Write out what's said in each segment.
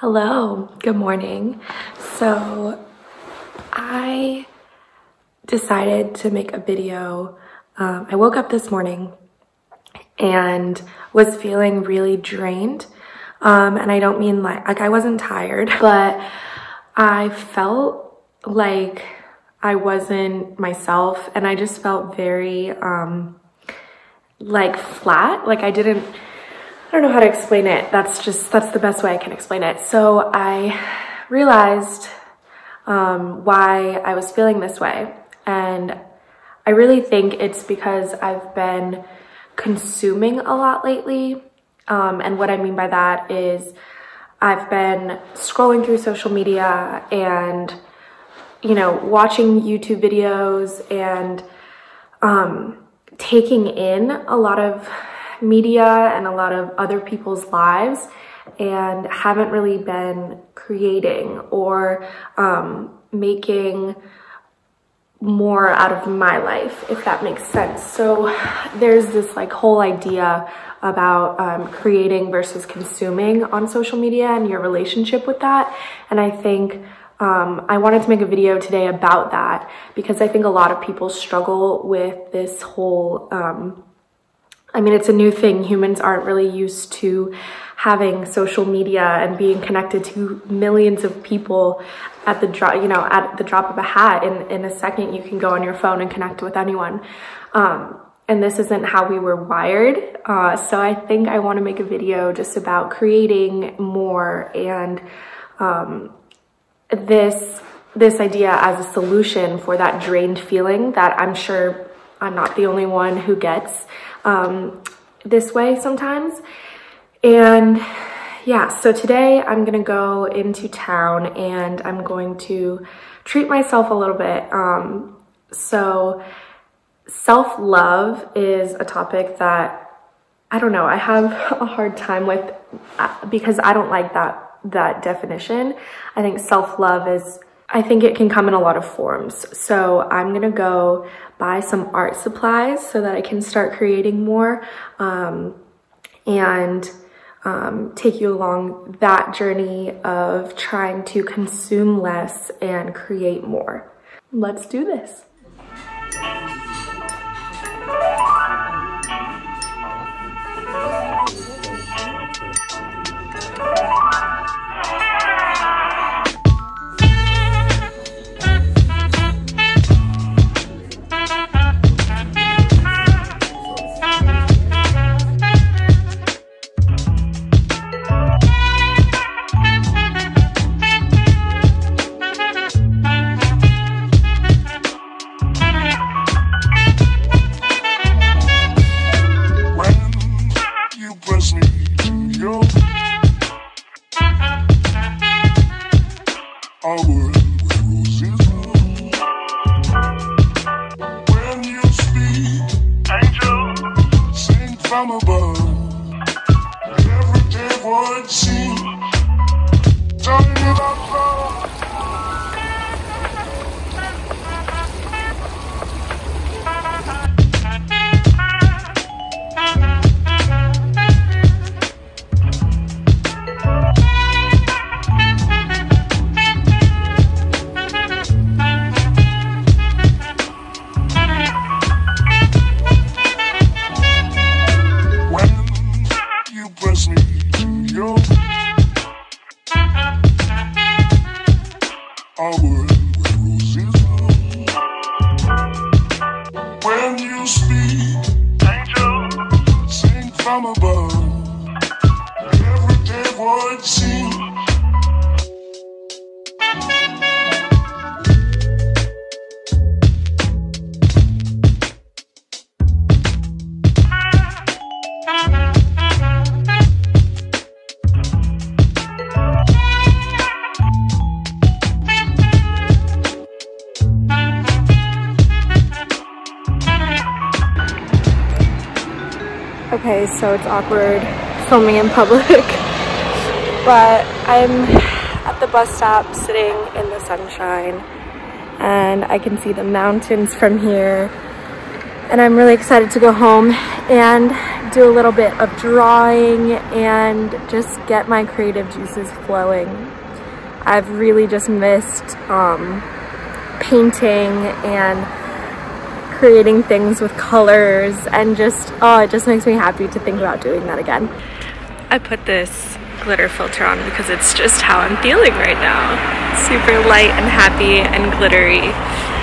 Hello, good morning. So I decided to make a video. Um, I woke up this morning and was feeling really drained. Um, and I don't mean like, like I wasn't tired, but I felt like I wasn't myself and I just felt very um, like flat. Like I didn't, I don't know how to explain it. That's just, that's the best way I can explain it. So I realized um, why I was feeling this way. And I really think it's because I've been consuming a lot lately. Um, and what I mean by that is I've been scrolling through social media and, you know, watching YouTube videos and um, taking in a lot of media and a lot of other people's lives and haven't really been creating or um, making more out of my life, if that makes sense. So there's this like whole idea about um, creating versus consuming on social media and your relationship with that. And I think um, I wanted to make a video today about that because I think a lot of people struggle with this whole um, I mean, it's a new thing. Humans aren't really used to having social media and being connected to millions of people at the drop, you know, at the drop of a hat. In, in a second, you can go on your phone and connect with anyone. Um, and this isn't how we were wired. Uh, so I think I want to make a video just about creating more and um, this this idea as a solution for that drained feeling that I'm sure I'm not the only one who gets um, this way sometimes. And yeah, so today I'm gonna go into town and I'm going to treat myself a little bit. Um, so self-love is a topic that I don't know, I have a hard time with uh, because I don't like that that definition. I think self-love is I think it can come in a lot of forms. So I'm gonna go buy some art supplies so that I can start creating more um, and um, take you along that journey of trying to consume less and create more. Let's do this. and everything would seem. Turn it love. hour. Okay, so it's awkward filming in public, but I'm at the bus stop sitting in the sunshine and I can see the mountains from here and I'm really excited to go home and do a little bit of drawing and just get my creative juices flowing. I've really just missed um, painting and creating things with colors and just, oh, it just makes me happy to think about doing that again. I put this glitter filter on because it's just how I'm feeling right now. Super light and happy and glittery.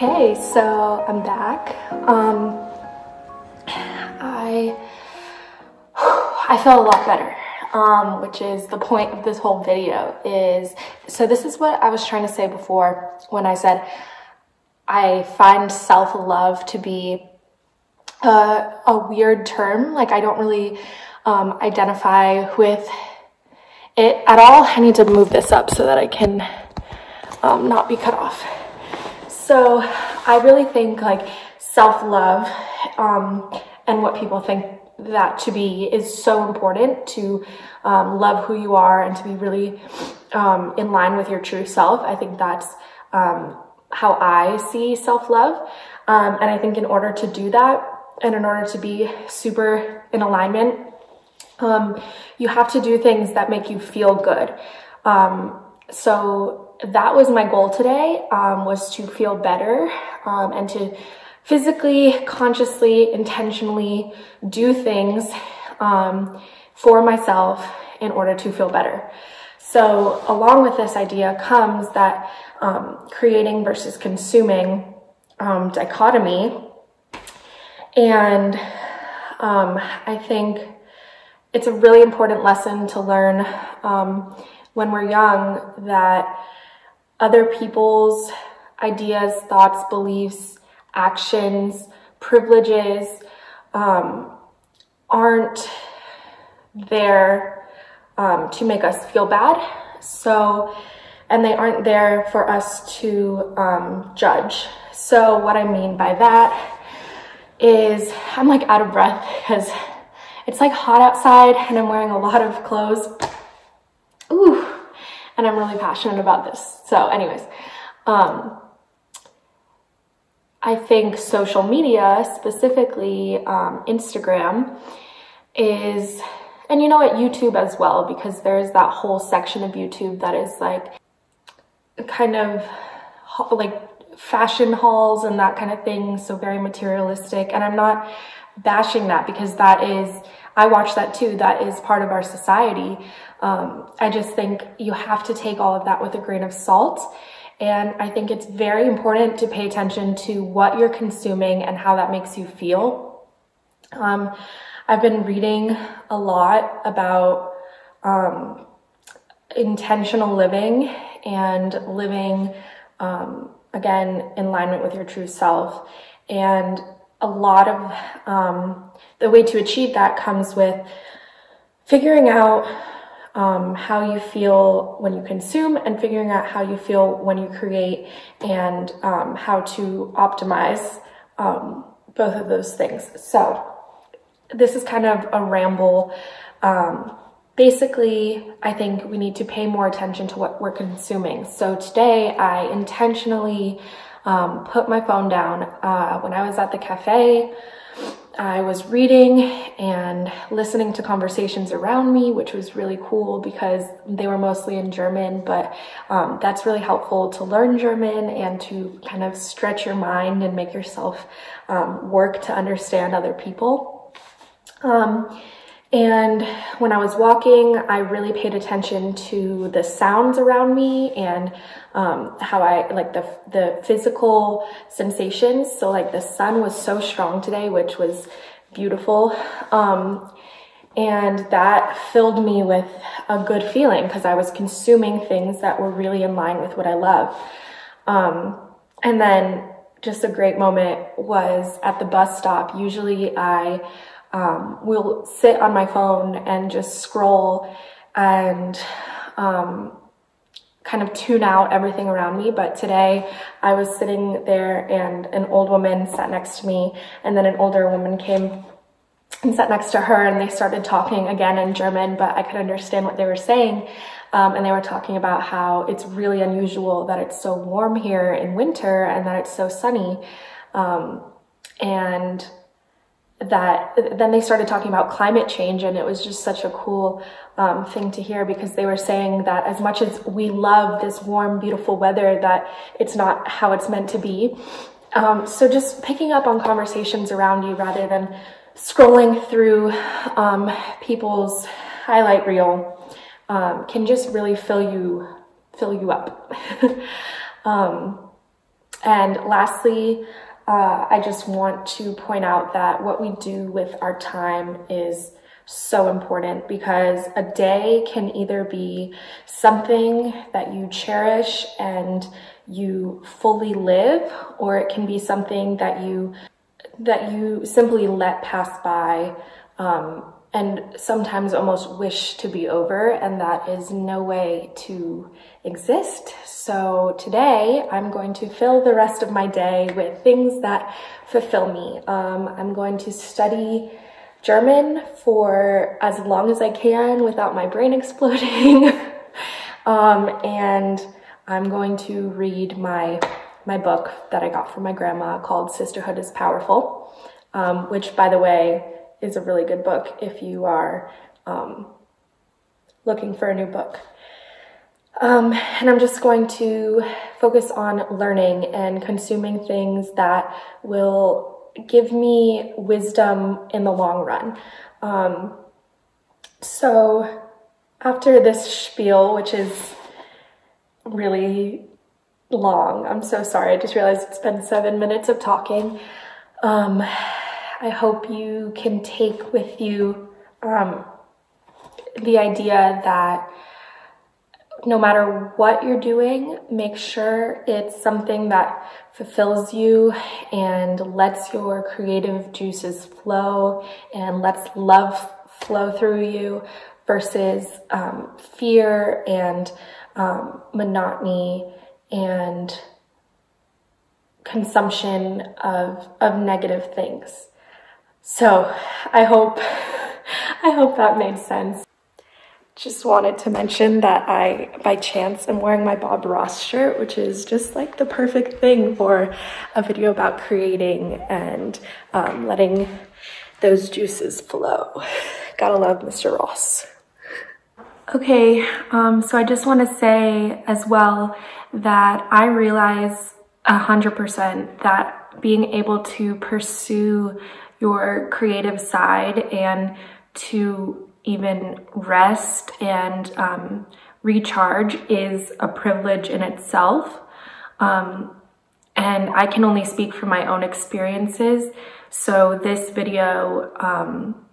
Okay, so I'm back. Um, I I feel a lot better, um, which is the point of this whole video. Is so this is what I was trying to say before when I said I find self love to be a, a, weird term. Like I don't really um, identify with it at all. I need to move this up so that I can um, not be cut off. So I really think like self-love um, and what people think that to be is so important to um, love who you are and to be really um, in line with your true self. I think that's um, how I see self-love. Um, and I think in order to do that and in order to be super in alignment, um, you have to do things that make you feel good. so that was my goal today um, was to feel better um, and to physically consciously intentionally do things um, for myself in order to feel better. So along with this idea comes that um, creating versus consuming um, dichotomy. And um, i think it's a really important lesson to learn when we're young that other people's ideas, thoughts, beliefs, actions, privileges um, aren't there um, to make us feel bad. So, and they aren't there for us to um, judge. So, what I mean by that is I'm like out of breath because it's like hot outside and I'm wearing a lot of clothes. And I'm really passionate about this. So anyways, um, I think social media, specifically um, Instagram, is, and you know what, YouTube as well, because there's that whole section of YouTube that is like kind of like fashion hauls and that kind of thing, so very materialistic. And I'm not bashing that because that is, I watch that too, that is part of our society. Um, I just think you have to take all of that with a grain of salt. And I think it's very important to pay attention to what you're consuming and how that makes you feel. Um, I've been reading a lot about um, intentional living and living, um, again, in alignment with your true self. And a lot of um, the way to achieve that comes with figuring out um, how you feel when you consume and figuring out how you feel when you create and um, how to optimize um, both of those things. So this is kind of a ramble. Um, basically, I think we need to pay more attention to what we're consuming. So today I intentionally um, put my phone down uh, when I was at the cafe. I was reading and listening to conversations around me, which was really cool because they were mostly in German, but um, that's really helpful to learn German and to kind of stretch your mind and make yourself um, work to understand other people. Um, and when I was walking, I really paid attention to the sounds around me and um, how I like the the physical sensations. So like the sun was so strong today, which was beautiful. Um, and that filled me with a good feeling because I was consuming things that were really in line with what I love. Um, and then just a great moment was at the bus stop. Usually I um, will sit on my phone and just scroll and um, kind of tune out everything around me. But today I was sitting there and an old woman sat next to me and then an older woman came and sat next to her and they started talking again in German, but I could understand what they were saying. Um, and they were talking about how it's really unusual that it's so warm here in winter and that it's so sunny. Um, and that then they started talking about climate change and it was just such a cool um, thing to hear because they were saying that as much as we love this warm beautiful weather that it's not how it's meant to be. Um, so just picking up on conversations around you rather than scrolling through um, people's highlight reel um, can just really fill you fill you up. Um, and lastly uh, I just want to point out that what we do with our time is so important because a day can either be something that you cherish and you fully live or it can be something that you that you simply let pass by um, and sometimes almost wish to be over, and that is no way to exist. So today I'm going to fill the rest of my day with things that fulfill me. Um, I'm going to study German for as long as I can without my brain exploding. um, and I'm going to read my my book that I got from my grandma called Sisterhood is Powerful, um, which by the way, is a really good book if you are um, looking for a new book. Um, and I'm just going to focus on learning and consuming things that will give me wisdom in the long run. Um, so after this spiel, which is really long, I'm so sorry. I just realized it's been seven minutes of talking. Um, I hope you can take with you um, the idea that no matter what you're doing, make sure it's something that fulfills you and lets your creative juices flow and lets love flow through you versus um, fear and um, monotony and consumption of, of negative things. So I hope, I hope that made sense. Just wanted to mention that I, by chance, am wearing my Bob Ross shirt, which is just like the perfect thing for a video about creating and um, letting those juices flow. Gotta love Mr. Ross. Okay, um, so I just want to say as well that I realize 100% that being able to pursue your creative side and to even rest and um, recharge is a privilege in itself. Um, and I can only speak from my own experiences. So this video um,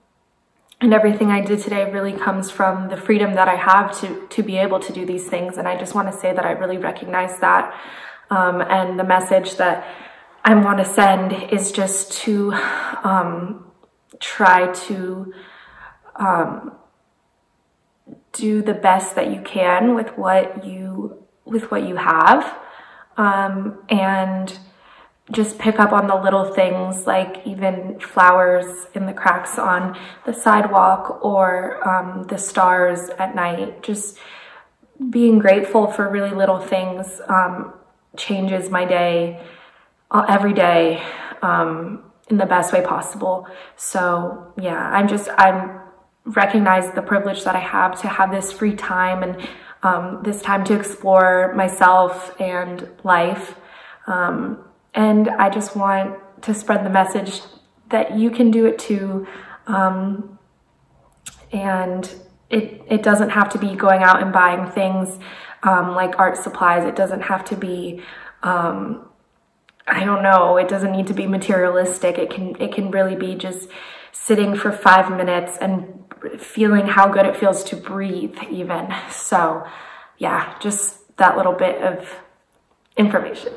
and everything I did today really comes from the freedom that I have to, to be able to do these things. And I just want to say that I really recognize that. Um, and the message that I want to send is just to um, try to um, do the best that you can with what you with what you have, um, and just pick up on the little things like even flowers in the cracks on the sidewalk or um, the stars at night. Just being grateful for really little things um, changes my day uh, every day um, in the best way possible. So yeah, I'm just, I'm recognize the privilege that I have to have this free time and um, this time to explore myself and life. Um, and I just want to spread the message that you can do it too. Um, and it, it doesn't have to be going out and buying things um, like art supplies. It doesn't have to be um, I don't know, it doesn't need to be materialistic. It can it can really be just sitting for 5 minutes and feeling how good it feels to breathe even. So, yeah, just that little bit of information.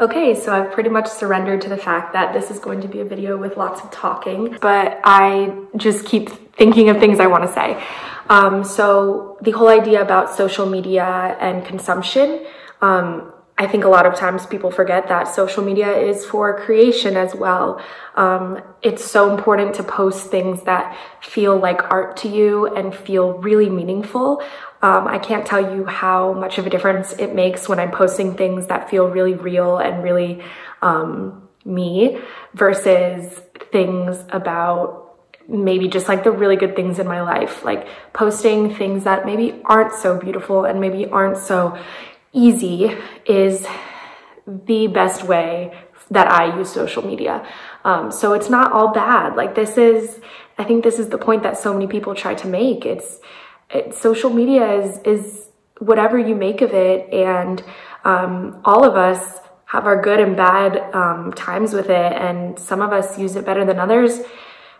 Okay, so I've pretty much surrendered to the fact that this is going to be a video with lots of talking, but I just keep thinking of things I want to say. Um, so the whole idea about social media and consumption, um, I think a lot of times people forget that social media is for creation as well. Um, it's so important to post things that feel like art to you and feel really meaningful. Um, I can't tell you how much of a difference it makes when I'm posting things that feel really real and really um, me versus things about maybe just like the really good things in my life, like posting things that maybe aren't so beautiful and maybe aren't so easy is the best way that I use social media. Um, so it's not all bad. Like this is, I think this is the point that so many people try to make. It's, it, social media is, is whatever you make of it. And um, all of us have our good and bad um, times with it. And some of us use it better than others.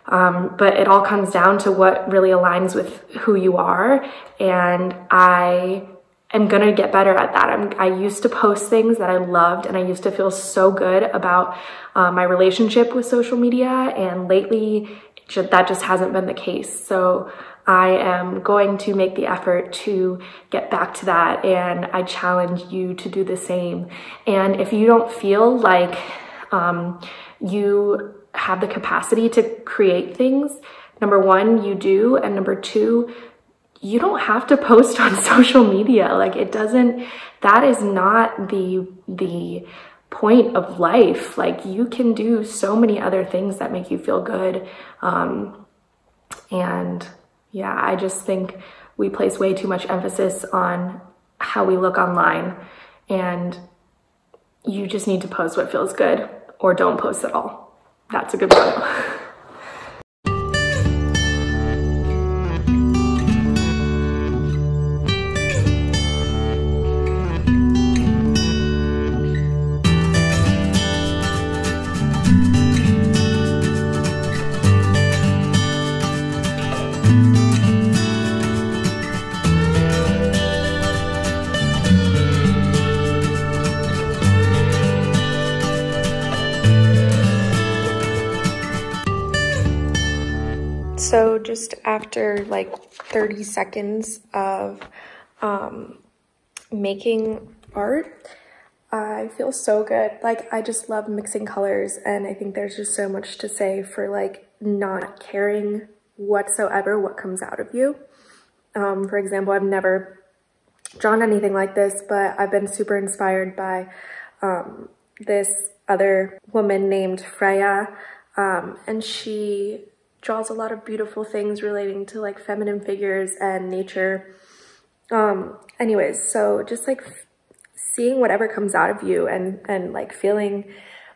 Um, but it all comes down to what really aligns with who you are. And I am gonna get better at that. I'm, I used to post things that I loved and I used to feel so good about uh, my relationship with social media and lately that just hasn't been the case. So I am going to make the effort to get back to that and I challenge you to do the same. And if you don't feel like um, you have the capacity to create things, number one, you do, and number two, you don't have to post on social media. Like it doesn't, that is not the, the point of life. Like you can do so many other things that make you feel good. Um, and yeah, I just think we place way too much emphasis on how we look online and you just need to post what feels good or don't post at all. That's a good one. So just after like 30 seconds of um, making art, I feel so good. Like I just love mixing colors and I think there's just so much to say for like not caring whatsoever what comes out of you. Um, for example, I've never drawn anything like this, but I've been super inspired by um, this other woman named Freya, um, and she draws a lot of beautiful things relating to like feminine figures and nature. Um, anyways, so just like seeing whatever comes out of you and, and like feeling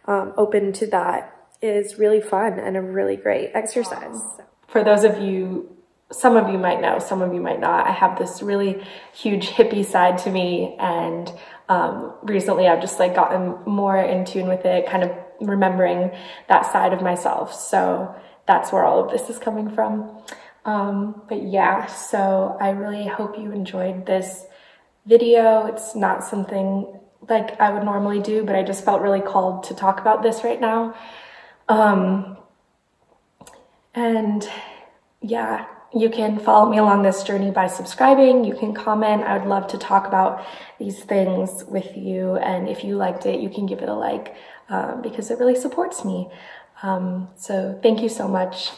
um, open to that is really fun and a really great exercise. For those of you, some of you might know, some of you might not, I have this really huge hippie side to me and um, recently I've just like gotten more in tune with it, kind of remembering that side of myself. So that's where all of this is coming from. Um, but yeah, so I really hope you enjoyed this video. It's not something like I would normally do, but I just felt really called to talk about this right now. Um, and yeah, you can follow me along this journey by subscribing. You can comment. I would love to talk about these things with you. And if you liked it, you can give it a like um, because it really supports me. Um, so thank you so much.